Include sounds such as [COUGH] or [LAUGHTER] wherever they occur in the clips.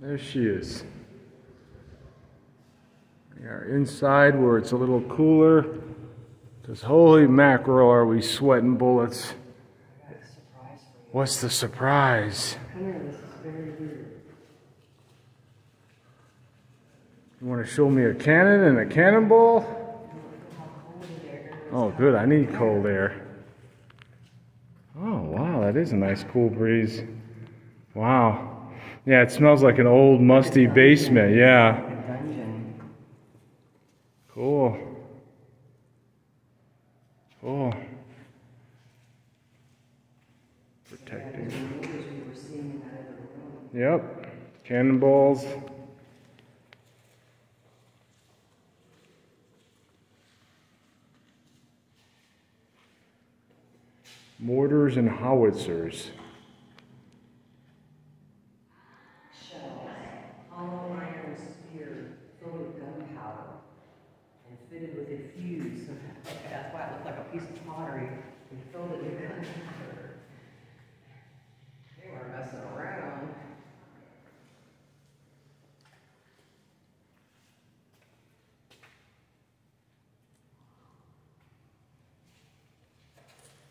There she is. We are inside where it's a little cooler. Because holy mackerel, are we sweating bullets. What's the surprise? Hunter, this is very weird. You want to show me a cannon and a cannonball? Oh, good. I need cold air. Oh, wow. That is a nice cool breeze. Wow. Yeah, it smells like an old musty basement. Yeah. Cool. Cool. Protecting. Yep. Cannonballs. Mortars and howitzers. Shells, hollow iron spear filled with gunpowder and fitted with a fuse. That's why it looked like a piece of pottery. We filled it with gunpowder. They were messing around.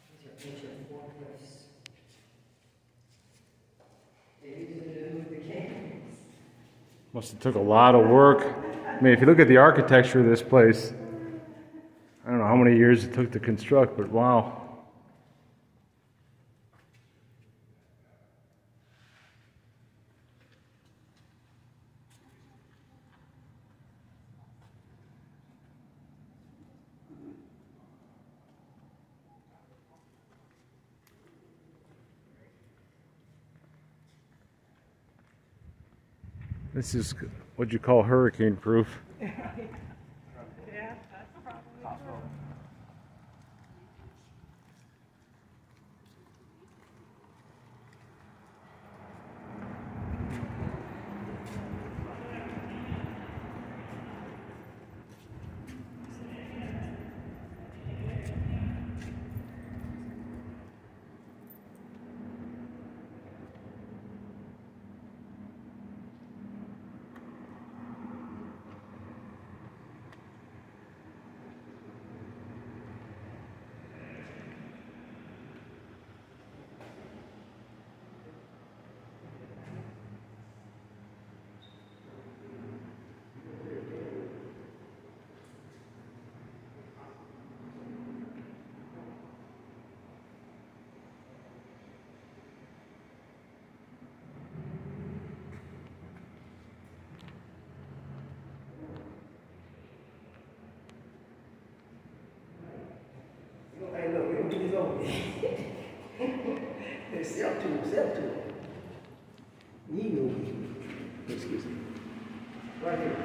These are ancient forklifts. Must have took a lot of work. I mean, if you look at the architecture of this place, I don't know how many years it took to construct, but wow. This is what you call hurricane proof. [LAUGHS] this over with. Sell to. You know. Excuse me. Right here.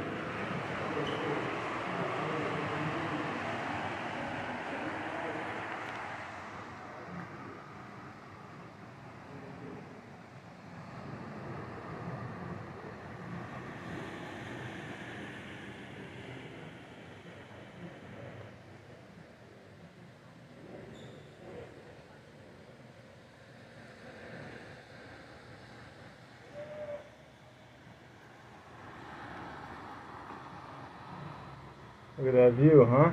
Look at that view, huh?